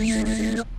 Adiós.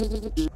Thank you.